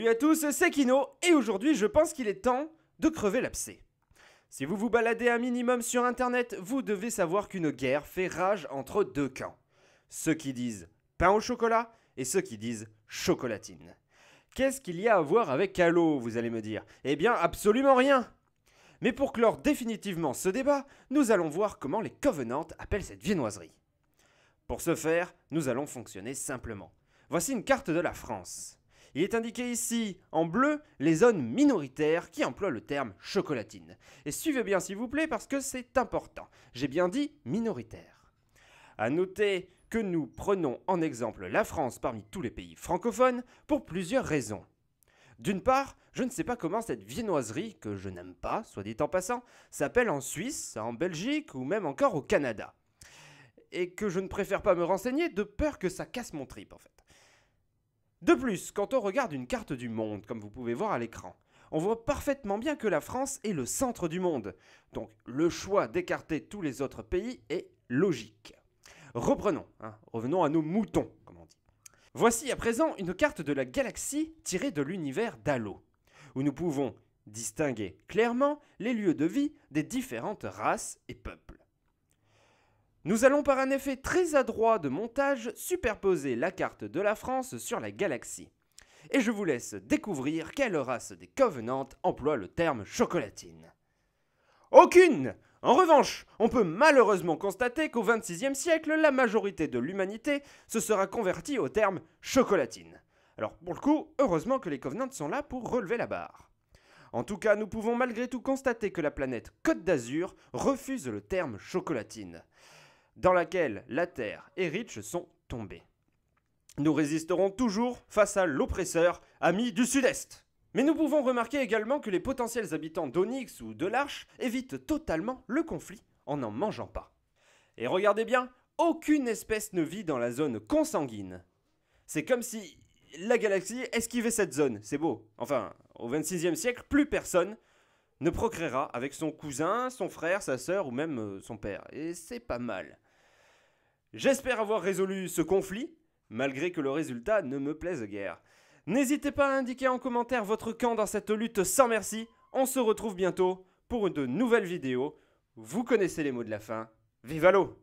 Salut à tous, c'est Kino, et aujourd'hui je pense qu'il est temps de crever l'abcès. Si vous vous baladez un minimum sur internet, vous devez savoir qu'une guerre fait rage entre deux camps. Ceux qui disent pain au chocolat et ceux qui disent chocolatine. Qu'est-ce qu'il y a à voir avec Halo, vous allez me dire? Eh bien, absolument rien Mais pour clore définitivement ce débat, nous allons voir comment les Covenants appellent cette viennoiserie. Pour ce faire, nous allons fonctionner simplement. Voici une carte de la France. Il est indiqué ici, en bleu, les zones minoritaires qui emploient le terme chocolatine. Et suivez bien s'il vous plaît parce que c'est important. J'ai bien dit minoritaire. À noter que nous prenons en exemple la France parmi tous les pays francophones pour plusieurs raisons. D'une part, je ne sais pas comment cette viennoiserie, que je n'aime pas, soit dit en passant, s'appelle en Suisse, en Belgique ou même encore au Canada. Et que je ne préfère pas me renseigner de peur que ça casse mon trip en fait. De plus, quand on regarde une carte du monde, comme vous pouvez voir à l'écran, on voit parfaitement bien que la France est le centre du monde. Donc le choix d'écarter tous les autres pays est logique. Reprenons, hein, revenons à nos moutons, comme on dit. Voici à présent une carte de la galaxie tirée de l'univers d'Halo, où nous pouvons distinguer clairement les lieux de vie des différentes races et peuples. Nous allons par un effet très adroit de montage superposer la carte de la France sur la galaxie. Et je vous laisse découvrir quelle race des Covenants emploie le terme chocolatine. Aucune En revanche, on peut malheureusement constater qu'au XXIe siècle, la majorité de l'humanité se sera convertie au terme chocolatine. Alors pour le coup, heureusement que les Covenants sont là pour relever la barre. En tout cas, nous pouvons malgré tout constater que la planète Côte d'Azur refuse le terme chocolatine dans laquelle la Terre et Rich sont tombés. Nous résisterons toujours face à l'oppresseur ami du Sud-Est. Mais nous pouvons remarquer également que les potentiels habitants d'Onyx ou de l'Arche évitent totalement le conflit en n'en mangeant pas. Et regardez bien, aucune espèce ne vit dans la zone consanguine. C'est comme si la galaxie esquivait cette zone, c'est beau. Enfin, au 26e siècle, plus personne ne procréera avec son cousin, son frère, sa sœur ou même euh, son père. Et c'est pas mal. J'espère avoir résolu ce conflit, malgré que le résultat ne me plaise guère. N'hésitez pas à indiquer en commentaire votre camp dans cette lutte sans merci. On se retrouve bientôt pour une nouvelle vidéo. Vous connaissez les mots de la fin. Vive l'eau